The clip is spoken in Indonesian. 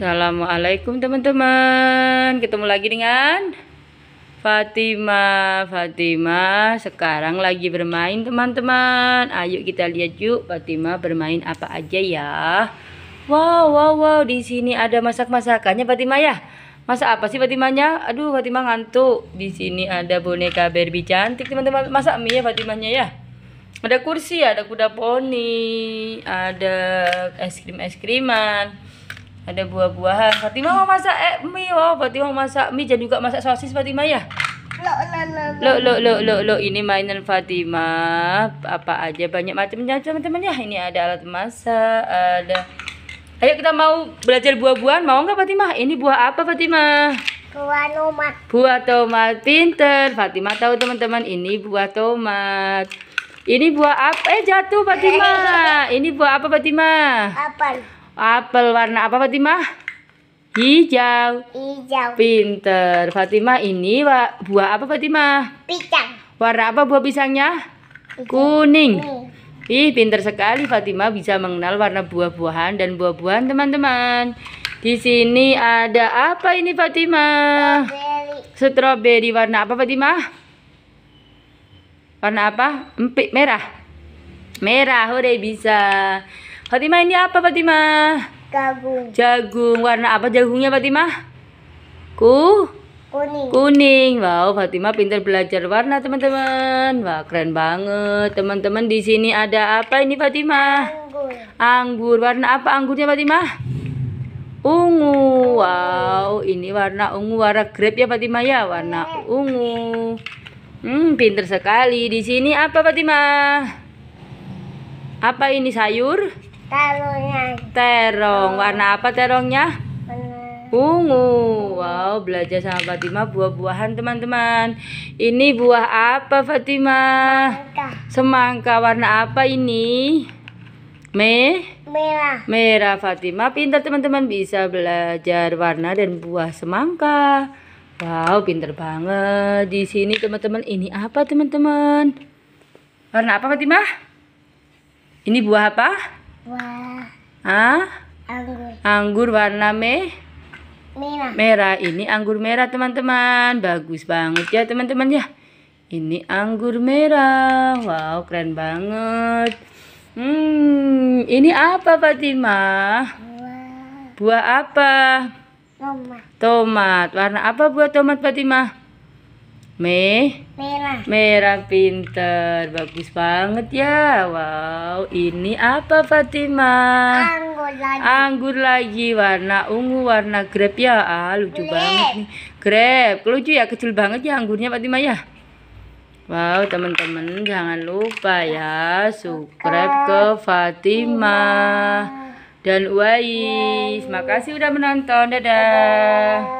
Assalamualaikum teman-teman. Ketemu lagi dengan Fatima. Fatima sekarang lagi bermain teman-teman. Ayo kita lihat yuk Fatima bermain apa aja ya. Wow wow wow. Di sini ada masak-masakannya Fatima ya? Masak apa sih Fatimanya? Aduh Fatima ngantuk. Di sini ada boneka Barbie cantik teman-teman. Masak mie ya Fatimanya ya? Ada kursi, ada kuda poni, ada es krim es kriman, ada buah-buahan. Fatima mau masak eh, mie, oh Fatima mau masak mie, jadi juga masak sosis Fatima ya. Lo lo lo lo lo ini mainan Fatima apa aja banyak macamnya teman-teman ya. Ini ada alat masak, ada. Ayo kita mau belajar buah-buahan, mau nggak Fatima? Ini buah apa Fatima? Buah tomat. Buah tomat pinter. Fatima tahu teman-teman ini buah tomat. Ini buah apa? Eh jatuh Fatima. Ini buah apa Fatima? Apel. Apel warna apa Fatima? Hijau. Hijau. Pinter. Fatima ini buah apa Fatima? Pisang. Warna apa buah pisangnya? Kuning. Ih, pinter sekali Fatima bisa mengenal warna buah-buahan dan buah-buahan teman-teman. Di sini ada apa ini Fatima? Beri. Stroberi warna apa Fatima? Warna apa? Empik merah. Merah, hore bisa. Fatima ini apa Fatima? Gabung. Jagung. Warna apa jagungnya Fatima? Ku Kuning. kuning. Wow, Fatima pintar belajar warna teman-teman. Wah, keren banget. Teman-teman di sini ada apa ini Fatima? Anggur. Anggur. Warna apa anggurnya Fatima? Ungu. Wow, ini warna ungu, warna grape ya Fatima ya, warna ungu. Hmm, pinter sekali. Di sini apa Fatima? Apa ini sayur? Taruhnya. Terong. Warna apa terongnya? Warna Ungu. Wow, belajar sama Fatima buah-buahan teman-teman. Ini buah apa Fatima? merah. Semangka warna apa ini? Me? Merah. Merah Fatima pintar teman-teman bisa belajar warna dan buah semangka. Wow, pintar banget. Di sini teman-teman ini apa teman-teman? Warna apa Fatima? Ini buah apa? Buah Ah, anggur. anggur warna me Merah. merah. Ini anggur merah teman-teman. Bagus banget ya teman-teman ya. Ini anggur merah. Wow, keren banget. Hmm, ini apa Fatima? Buah Buah apa? tomat. Tomat. Warna apa buah tomat Fatima? Me, Merah. merah pinter. Bagus banget ya. Wow, ini apa Fatima? Anggur lagi. Anggur lagi warna ungu, warna grape ya. Ah, lucu banget nih. Grape, lucu ya, kecil banget ya anggurnya Fatima ya. Wow, teman-teman jangan lupa ya subscribe ke Fatima dan Uwais. Makasih udah menonton. Dadah.